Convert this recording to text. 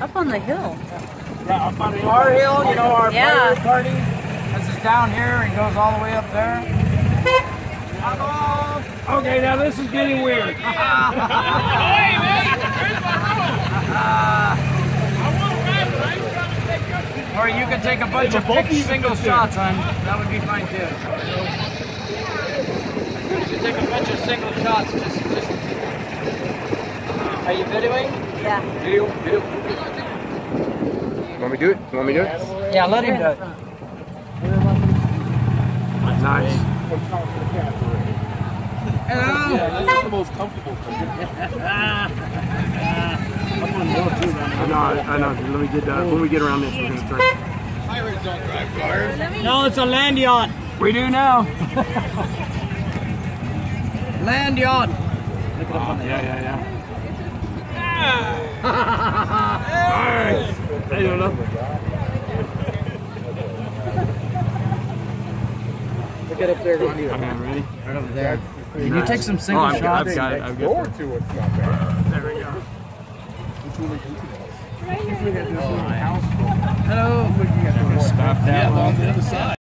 Up on the hill. Yeah, up on our hill, you know, our Yeah. party. This is down here and goes all the way up there. Hello. Okay, now this is getting weird. or you can take a bunch of big single shots, hon. That would be fine too. You can take a bunch of single shots. Just, just. Are you videoing? Yeah. Video, video. Want me to do it? You Want me to do it? Yeah, let him do it. Nice. Hello. This is the most comfortable I'm going for you. I know, I know. Let me get uh, when we get around this, we're gonna start. Pirates don't drive cars. No, it's a land yacht. We do now. land yacht. Oh, yeah, yeah, yeah. How you doing, love? Look at up there. Okay, ready? Right over there. Can you take some Oh, single I've shots? I've got it. I've got it. to it's. There we go. Hello. Stop that one. on the other side.